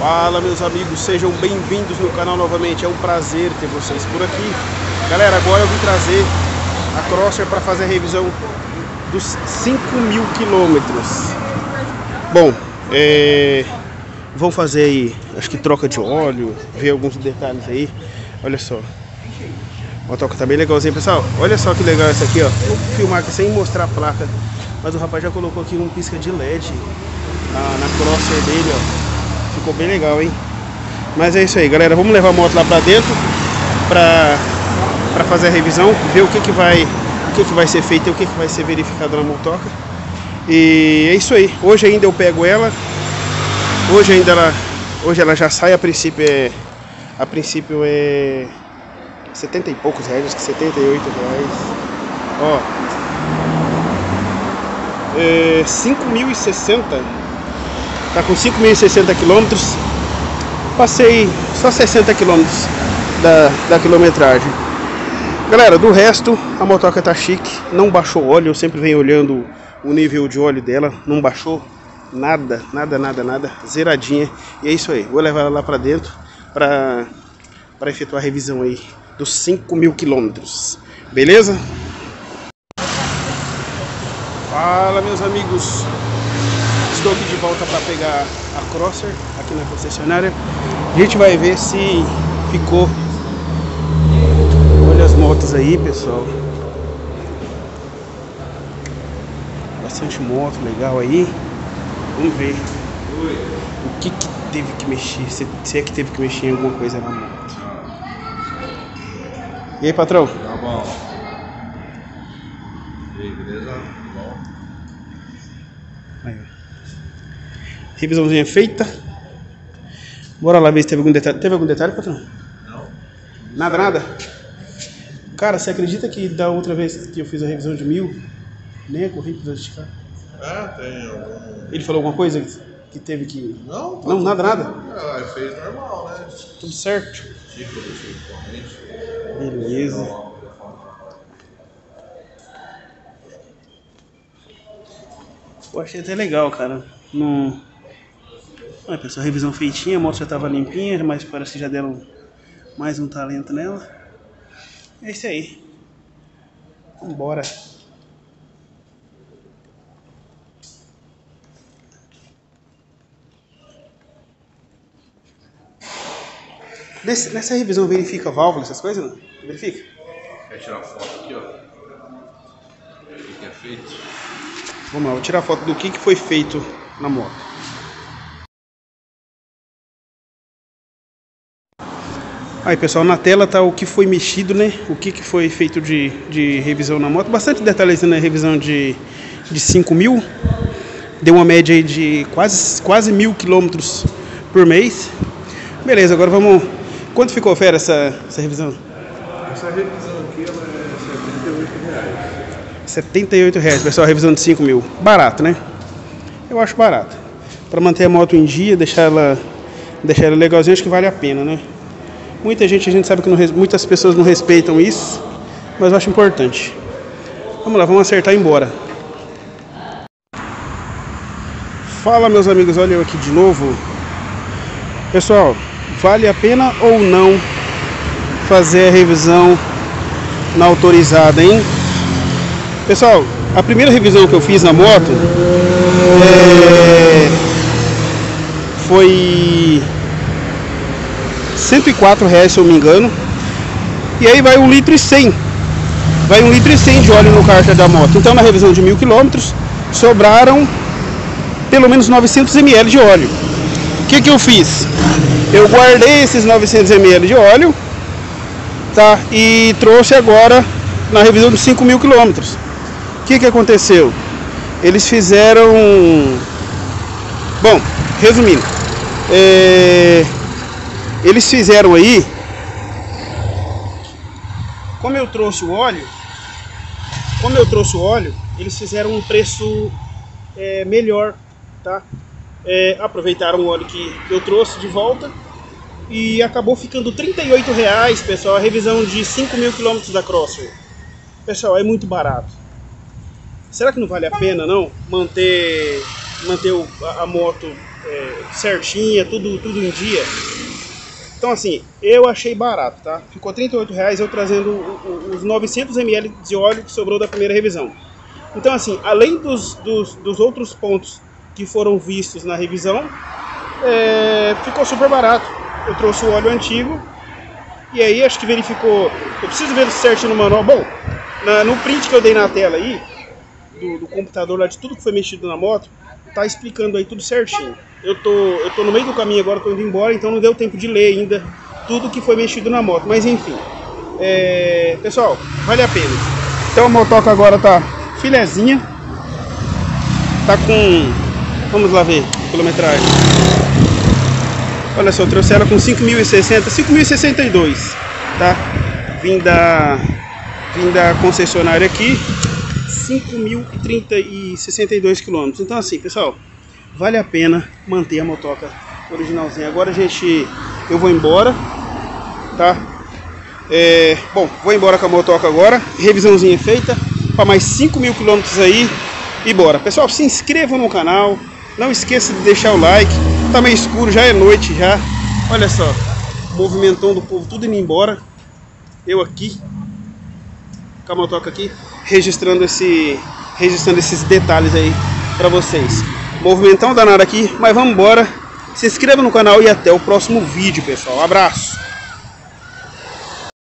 Fala meus amigos, sejam bem-vindos no canal novamente, é um prazer ter vocês por aqui. Galera, agora eu vim trazer a Crosser para fazer a revisão dos 5 mil quilômetros. Bom, é... fazer aí, acho que troca de óleo, ver alguns detalhes aí. Olha só, o motoca tá bem legalzinho, pessoal. Olha só que legal essa aqui, ó. Vou filmar aqui sem mostrar a placa, mas o rapaz já colocou aqui um pisca de LED na, na Crosser dele, ó. Ficou bem legal, hein? Mas é isso aí, galera. Vamos levar a moto lá pra dentro pra, pra fazer a revisão, ver o que que vai, o que que vai ser feito e o que que vai ser verificado na motoca. E é isso aí. Hoje ainda eu pego ela. Hoje ainda ela, hoje ela já sai. A princípio é, a princípio é 70 e poucos reais, acho que 78 reais. Ó, é 5.060 Tá com 5.060 quilômetros. Passei só 60 quilômetros da, da quilometragem. Galera, do resto, a motoca tá chique. Não baixou óleo, eu sempre venho olhando o nível de óleo dela. Não baixou nada, nada, nada, nada. Zeradinha. E é isso aí. Vou levar ela lá pra dentro pra, pra efetuar a revisão aí dos 5 mil quilômetros. Beleza? Fala, meus amigos. Estou aqui de volta para pegar a Crosser aqui na concessionária. A gente vai ver se ficou. Olha as motos aí, pessoal. Bastante moto legal aí. Vamos ver o que, que teve que mexer. Se, se é que teve que mexer em alguma coisa na moto. E aí, patrão? Tá bom. E aí, beleza? Bom. Aí, ó. Revisãozinha feita. Bora lá ver se teve algum detalhe. Teve algum detalhe, patrão? Não? Nada, nada? Cara, você acredita que da outra vez que eu fiz a revisão de mil, nem a corrida precisou esticar? Ah, tem algum. Ele falou alguma coisa que teve que. Não, tá Não, nada, nada. Ah, fez normal, né? Tudo certo. Tipo, corrente. Beleza. Pô, achei até legal, cara. Não. Olha, pessoal, revisão feitinha, a moto já tava limpinha, mas parece que já deram mais um talento nela. É isso aí. Vambora. Nesse- nessa revisão verifica válvula, essas coisas? Não? Verifica? Quer tirar foto aqui, ó? O que é feito? Vamos lá, vou tirar foto do que, que foi feito na moto. Aí pessoal, na tela tá o que foi mexido, né? O que, que foi feito de, de revisão na moto. Bastante detalhes na revisão de, de 5 mil. Deu uma média aí de quase, quase mil quilômetros por mês. Beleza, agora vamos. Quanto ficou, Fera, essa, essa revisão? Essa revisão aqui ela é 78 reais. 78 reais, pessoal, revisão de 5 mil. Barato, né? Eu acho barato. Para manter a moto em dia, deixar ela, deixar ela legalzinha, acho que vale a pena, né? Muita gente, a gente sabe que não muitas pessoas não respeitam isso, mas eu acho importante. Vamos lá, vamos acertar e ir embora. Fala, meus amigos, olha eu aqui de novo. Pessoal, vale a pena ou não fazer a revisão na autorizada, hein? Pessoal, a primeira revisão que eu fiz na moto é, foi 104 reais, se eu me engano. E aí vai um litro e 100. Vai um litro e 100 de óleo no cárter da moto. Então na revisão de mil quilômetros sobraram pelo menos 900 ml de óleo. O que, que eu fiz? Eu guardei esses 900 ml de óleo tá? E trouxe agora na revisão de 5 mil quilômetros. O que, que aconteceu? Eles fizeram. Bom, resumindo, é, eles fizeram aí. Como eu trouxe o óleo, como eu trouxe o óleo, eles fizeram um preço é, melhor, tá? É, aproveitaram o óleo que eu trouxe de volta e acabou ficando 38 reais, pessoal, a revisão de 5 mil quilômetros da Crosser. Pessoal, é muito barato. Será que não vale a pena não manter manter a, moto é, certinha, tudo, tudo em dia. Então assim, eu achei barato, tá? Ficou 38 reais eu trazendo os 900 ml de óleo que sobrou da primeira revisão. Então assim, além dos, dos, dos outros pontos que foram vistos na revisão, é, ficou super barato. Eu trouxe o óleo antigo e aí acho que verificou. Eu preciso ver certinho no manual. Bom, na, no print que eu dei na tela aí, do, do, computador lá de tudo que foi mexido na moto, tá explicando aí tudo certinho. Eu tô, eu tô no meio do caminho agora, tô indo embora, então não deu tempo de ler ainda tudo que foi mexido na moto. Mas enfim, é, pessoal, vale a pena. Então a motoca agora tá filezinha, tá com, vamos lá ver, quilometragem. Olha só, eu trouxe ela com 5.060, 5.062, tá? Vim da, vim da concessionária aqui, 5.062 quilômetros. Então assim, pessoal, vale a pena manter a motoca originalzinha. Agora a gente, eu vou embora, tá? É, bom, vou embora com a motoca agora, revisãozinha feita, para mais 5 mil quilômetros aí e bora. Pessoal, se inscrevam no canal, não esqueça de deixar o like. Tá meio escuro, já é noite já. Olha só, movimentão do povo tudo indo embora. Eu aqui, com a motoca aqui, registrando esse, registrando esses detalhes aí para vocês. Movimentão danado aqui, mas vamos embora. Se inscreva no canal e até o próximo vídeo, pessoal. abraço.